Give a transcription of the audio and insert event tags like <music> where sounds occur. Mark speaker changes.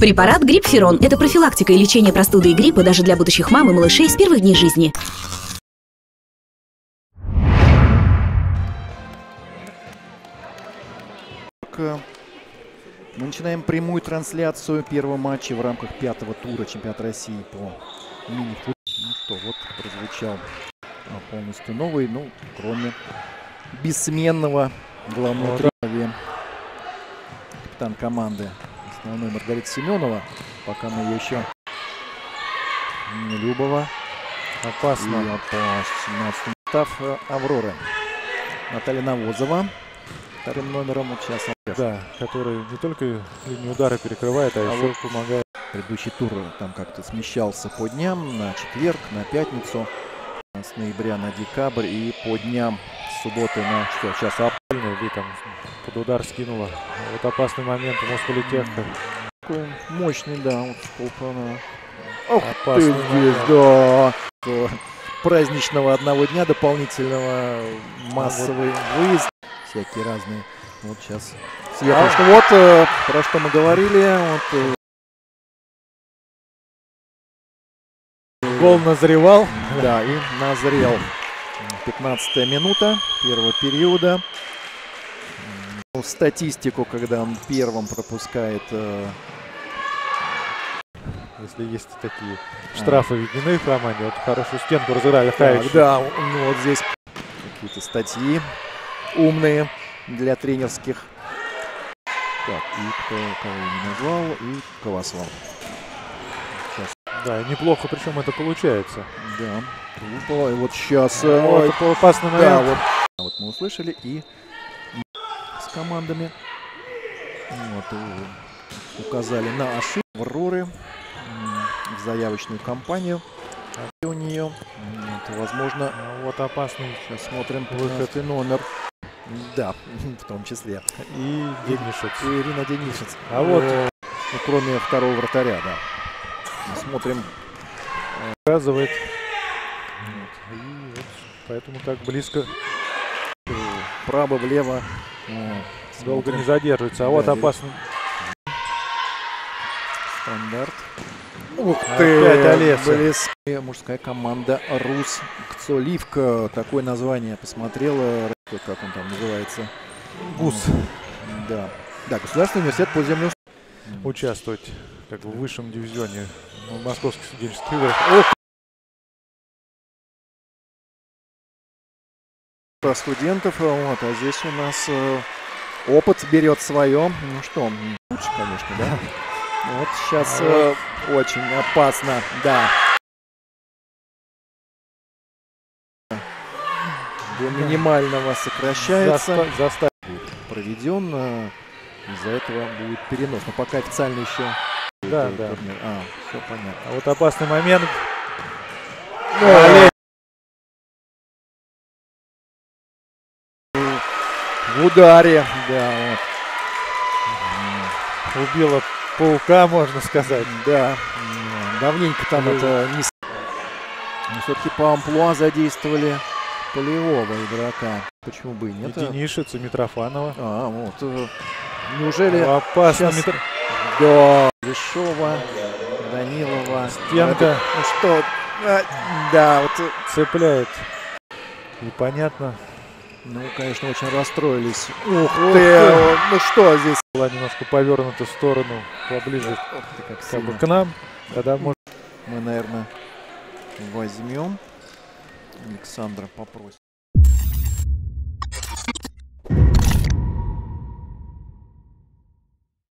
Speaker 1: Препарат Грипферон – это профилактика и лечение простуды и гриппа даже для будущих мам и малышей с первых дней жизни.
Speaker 2: Мы начинаем прямую трансляцию первого матча в рамках пятого тура чемпионата России по мини-футболу. Ну что, вот прозвучал полностью новый, ну, кроме бессменного главного тренера, капитан команды основной Маргарита Семенова. Пока мы ее еще не Любова.
Speaker 3: Опасно.
Speaker 2: И опасно. Состав э, Авроры. Наталья Навозова. Вторым номером вот сейчас.
Speaker 3: Да, который не только линию удара перекрывает, а, а еще вот помогает.
Speaker 2: Предыдущий тур там как-то смещался по дням на четверг, на пятницу, с ноября на декабрь и по дням субботы на что, сейчас
Speaker 3: апрельный или там под удар скинула. Вот опасный момент у Мосполитеха.
Speaker 2: Такой мощный, да, вот сколько она. Ох опасный ты здесь, да. Праздничного одного дня дополнительного массовый выезд. Всякие разные. Вот сейчас съехал. А? Вот э, про что мы говорили. Вот, э,
Speaker 3: Гол назревал.
Speaker 2: Да, и назрел. 15 минута первого периода. Статистику, когда он первым пропускает. Э,
Speaker 3: Если есть такие штрафы введены в команде. Вот хорошую стенку разыграли
Speaker 2: так, Да, ну, вот здесь какие-то статьи умные для тренерских. Так, и кто кого не назвал, и Коваслав.
Speaker 3: Да, неплохо, причем это получается.
Speaker 2: Да. И вот сейчас...
Speaker 3: А, вот такой опасный момент. Да,
Speaker 2: вот. вот мы услышали и с командами вот, указали на ошибку Авроры в заявочную кампанию у нее. Вот, возможно,
Speaker 3: а вот опасный.
Speaker 2: Сейчас смотрим выход и номер. Да, <laughs> в том числе.
Speaker 3: И Денишец.
Speaker 2: И Ирина Денишец.
Speaker 3: А вот,
Speaker 2: ну, кроме второго вратаря, да. Смотрим.
Speaker 3: Показывает. Вот. И вот поэтому так близко.
Speaker 2: Право, влево.
Speaker 3: Долго не задерживается. А да, вот опасный.
Speaker 2: Стандарт. Ух ты! Опять Блеск. Мужская команда Рус Кцоливка. Такое название посмотрела. Как он там называется?
Speaker 3: ГУС.
Speaker 2: Да. Да, Государственный университет по землю
Speaker 3: участвовать как в высшем дивизионе в московских студенческих играх.
Speaker 2: Про студентов, вот, а здесь у нас э, опыт берет свое. Ну что, лучше, конечно, да? <laughs> Вот сейчас э, очень опасно, да. До минимального сокращается.
Speaker 3: Заставь.
Speaker 2: Проведен. Э, из-за этого будет перенос. Но пока официально еще
Speaker 3: да, да.
Speaker 2: А, все понятно.
Speaker 3: А вот опасный момент.
Speaker 2: Ударе, да,
Speaker 3: вот. Убила паука, можно сказать.
Speaker 2: Да. Давненько там Полевой. это не... Но все-таки по амплуа задействовали полевого игрока. Почему бы и нет?
Speaker 3: И Денишица, Митрофанова.
Speaker 2: А, вот. Э, неужели...
Speaker 3: Опасно. Сейчас... Митро...
Speaker 2: Да. Лешова, Данилова.
Speaker 3: Стенка.
Speaker 2: Ну что, а, да, вот. Э,
Speaker 3: Цепляет. Непонятно.
Speaker 2: Ну, конечно, очень расстроились. Ух ты! ты. Ну что здесь?
Speaker 3: Была немножко повернута в сторону, поближе
Speaker 2: Ох ты, как,
Speaker 3: как бы к нам. Тогда может...
Speaker 2: Мы, наверное, возьмем. Александра попросим.